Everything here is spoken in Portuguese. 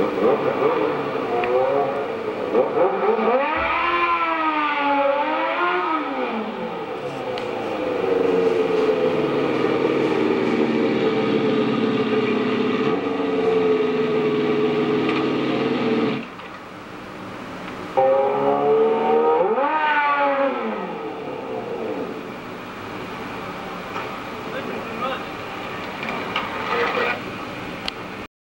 Uhum.